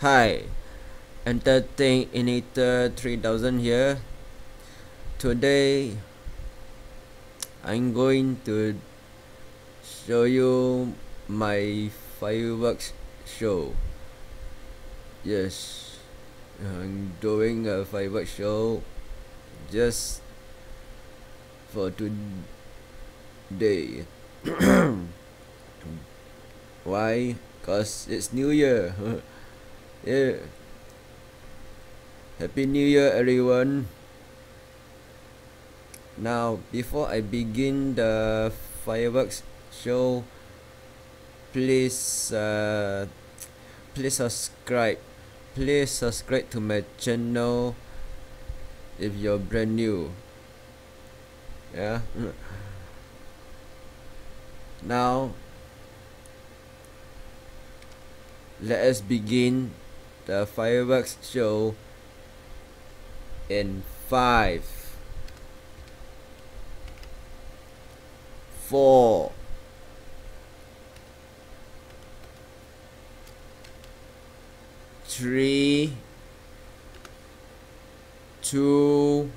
Hi, Entertainator 3000 here. Today, I'm going to show you my fireworks show. Yes, I'm doing a fireworks show just for today. Why? Cause it's New Year. yeah. Happy New Year, everyone. Now, before I begin the fireworks show, please, uh, please subscribe. Please subscribe to my channel if you're brand new. Yeah. Now, let us begin the fireworks show in five, four, three, two,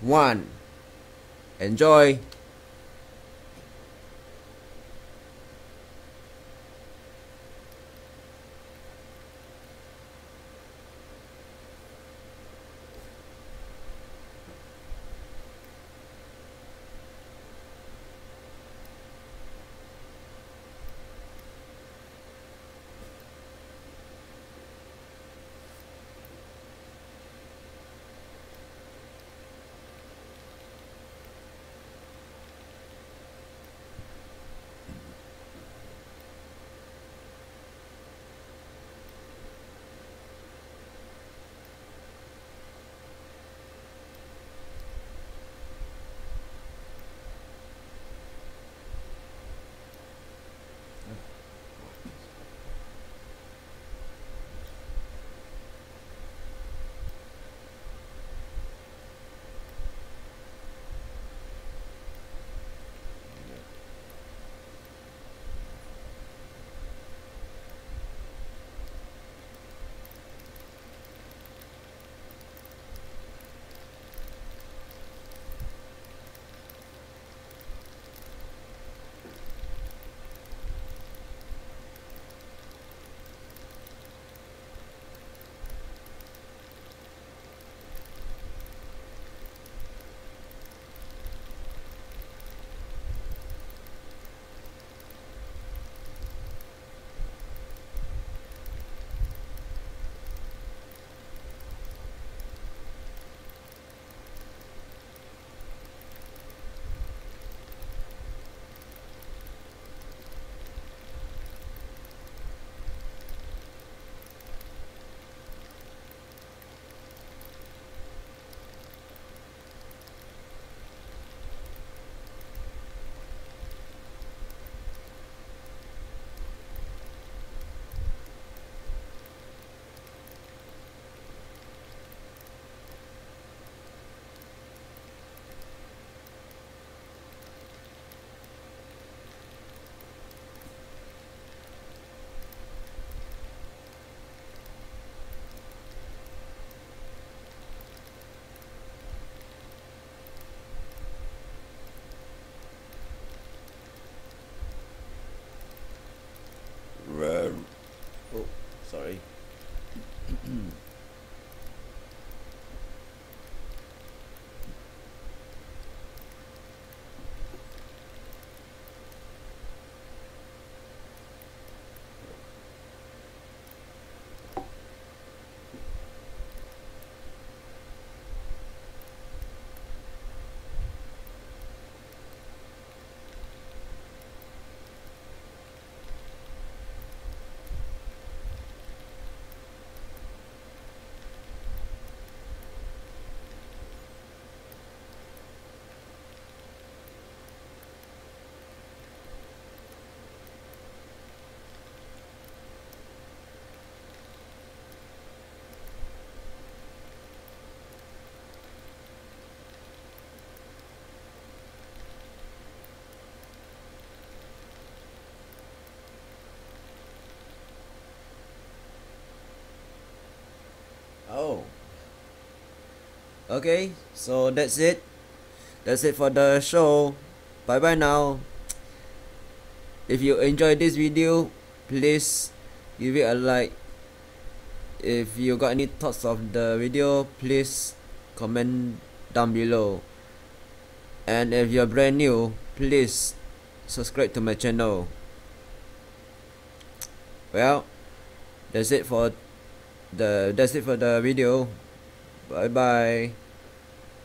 one. Enjoy! Sorry. Okay, so that's it. That's it for the show. Bye bye now. If you enjoyed this video, please give it a like. If you got any thoughts of the video, please comment down below. And if you're brand new, please subscribe to my channel. Well, that's it for the that's it for the video. Bye bye.